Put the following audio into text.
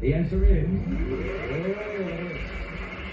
The answer is...